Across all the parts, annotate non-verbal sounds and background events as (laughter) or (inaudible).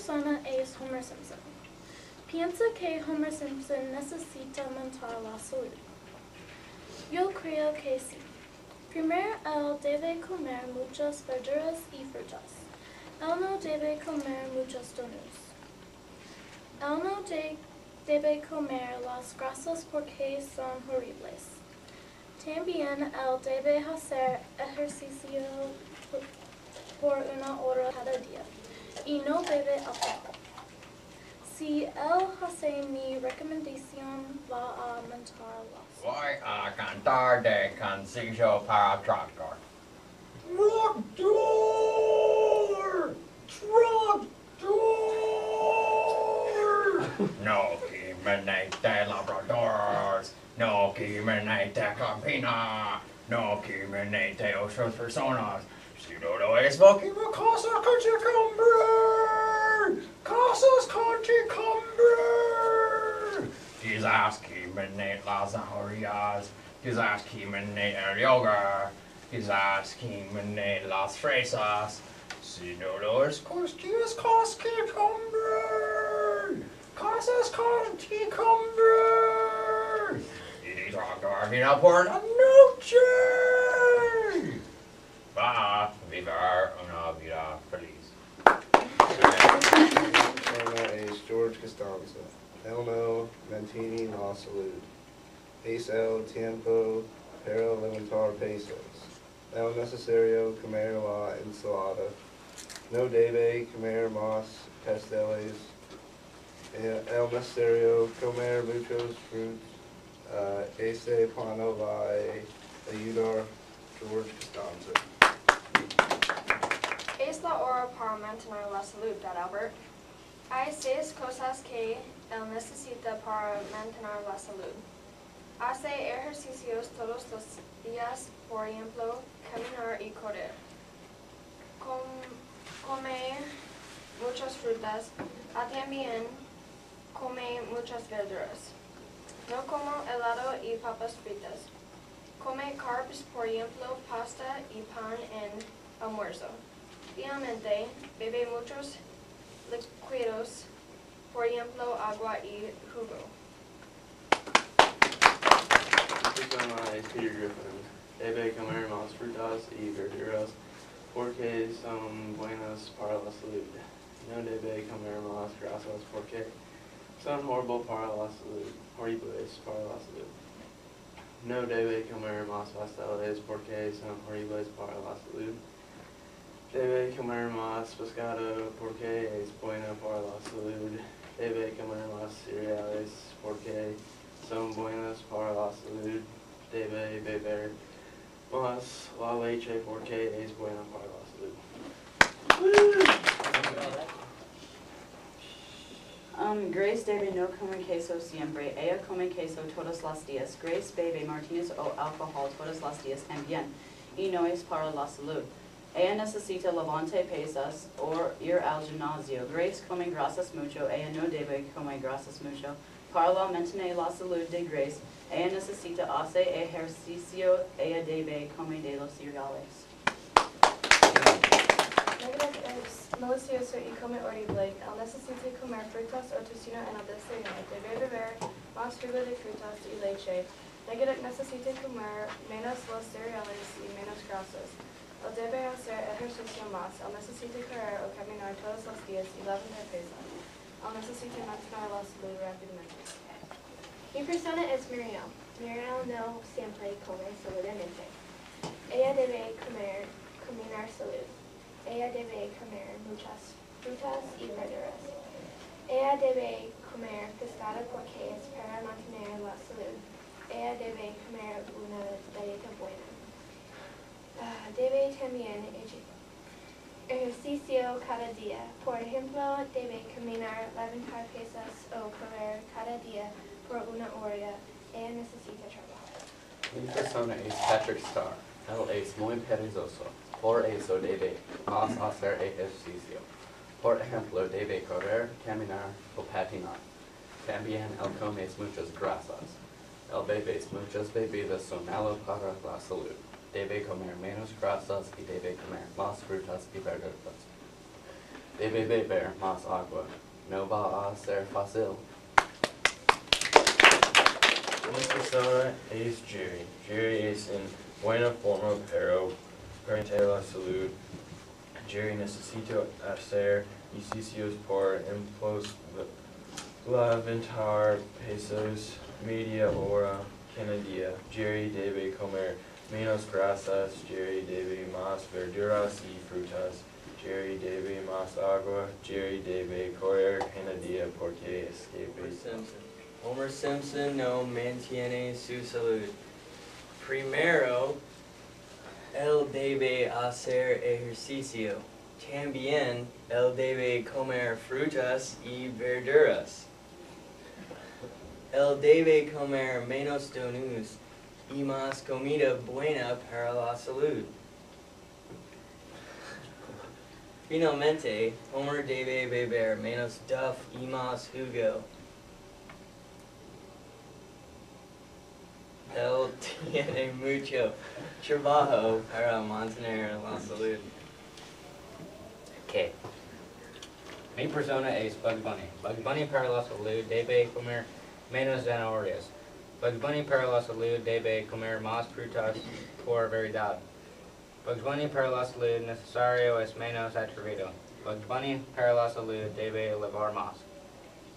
persona es Homer Simpson. Piensa que Homer Simpson necesita aumentar la salud. Yo creo que sí. Primero, él debe comer muchas verduras y frutas. Él no debe comer muchos donuts. Él no de- debe comer las grasas porque son horribles. También él debe hacer ejercicio por una hora cada día y no bebe alcohol. Si él hace mi recomendación, va a aumentar las. Voy a cantar de cansillo para tractor. Tractor! Tractor! (laughs) No quimenete labradores. No quimenete campina. No quimenete otras personas. Si no lo es, voquima cosas con chicumbre. Cosas con chicumbre. Quizás quimenete las zanahorias. Quizás quimenete el yoga. Quizás quimenete las fresas. Si no lo es, costillas con chicumbre. Cosas con chicumbre. Y tractor vida por la noche. Va, vivir una vida feliz. Persona es George Costanza. Elno Mantini La Salud. Ace el tiempo para levantar pesos. El necesario comer la ensalada. No debe comer más pasteles. El el necesario comer muchos frutos. Uh, ese plano va a ayudar George Costanza. Es la hora para mantener la salud, ¿verdad, Albert? Hay seis cosas que él necesita para mantener la salud. Hace ejercicios todos los días, por ejemplo, caminar y correr. Com- come muchas frutas, también come muchas verduras. No como helado y papas fritas. Come carbs, por ejemplo, pasta y pan en almuerzo. Finalmente, bebe muchos líquidos, por ejemplo, agua y jugo. Es Peter Griffin. Debe comer más frutas y verduras porque son buenas para la salud. No debe comer más grasas porque son horrible para la salud, horribles para la salud. No debe comer más pasteles porque son horribles para la salud. Debe comer más pescado porque es bueno para la salud. Debe comer más cereales porque son buenos para la salud. Debe beber más la leche porque es buena para la salud. Um, Grace debe no comer queso siempre. Ella come queso todos los días. Grace bebe martinis o alcohol todos los días también. Y no es para la salud. Ella necesita levante pesas o ir al gimnasio. Grace come grasas mucho. Ella no debe comer grasas mucho. Para la mantener la salud de Grace, ella necesita hacer ejercicio. Ella debe comer de los cereales. Malicioso y come horrible. Él necesita comer frutas o tocino en el desayuno. Debe beber más jugo de frutas y leche. Negative necesita comer menos los cereales y menos grasas. Él debe hacer ejercicio más. Él necesita correr o caminar todos los días y levantar pesas. Él necesita mantener la salud rápidamente. Mi persona es Miriam. Miriam no siempre come saludamente. Ella debe comer, caminar salud. Ella debe comer muchas frutas y verduras. Ella debe comer pescado porque es para mantener la salud. Ella debe comer una dieta buena. Ah, debe también eje- ejercicio cada día. Por ejemplo, debe caminar, levantar pesas o correr cada día por una hora. Ella necesita trabajar. Mi persona es Patrick Star. Él es muy perezoso. Por eso debe más hacer ejercicio. Por ejemplo, debe correr, caminar o patinar. También él come muchas grasas. El bebe muchas bebidas son malo para la salud. Debe comer menos grasas y debe comer más frutas y verduras. debe beber más agua. No va a ser fácil. Una persona es Jerry. Jerry es en buena forma pero frente a la salud. Jerry necesita hacer ejercicios por impulso levantar pesos media hora cada día. Uh, Jerry debe comer menos grasas. Jerry debe más verduras y frutas. Jerry debe más agua. Jerry debe correr cada día uh, porque escape. Homer Simpson. Homer Simpson no mantiene su salud. Primero, él debe hacer ejercicio. También, él debe comer frutas y verduras. Él debe comer menos donuts y más comida buena para la salud. Finalmente, Homer debe beber menos Duff y más jugo. Él tiene mucho trabajo para mantener la salud. Ok. Mi persona es Bugs Bunny. Bugs Bunny para la salud debe comer menos zanahorias. Bugs Bunny para la salud debe comer más frutas por verdad. Bugs Bunny para la salud necesario es menos atrevido. Bugs Bunny para la salud debe elevar más.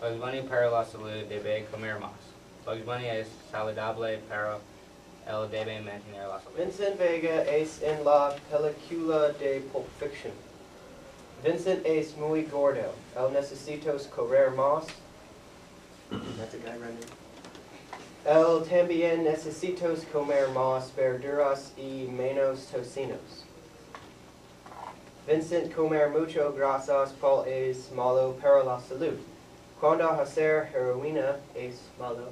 Bugs Bunny para la salud debe comer más. Bugs Bunny es saludable pero él debe mantener la salud. Vincent Vega es en la película de Pulp Fiction. Vincent es muy gordo. Él necesita correr más. That's a guy running. Él también necesita comer más verduras y menos tocinos. Vincent comer mucho grasas por es malo para la salud. Cuando hacer heroína es malo.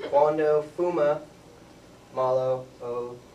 (laughs) Cuando fuma malo o también.